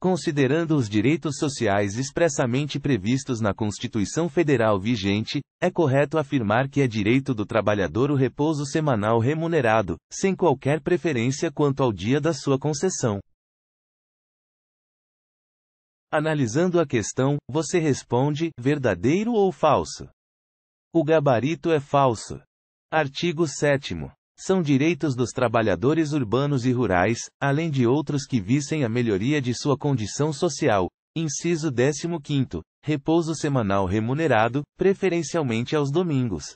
Considerando os direitos sociais expressamente previstos na Constituição Federal vigente, é correto afirmar que é direito do trabalhador o repouso semanal remunerado, sem qualquer preferência quanto ao dia da sua concessão. Analisando a questão, você responde: verdadeiro ou falso? O gabarito é falso. Artigo 7 são direitos dos trabalhadores urbanos e rurais, além de outros que visem a melhoria de sua condição social. Inciso 15. Repouso semanal remunerado, preferencialmente aos domingos.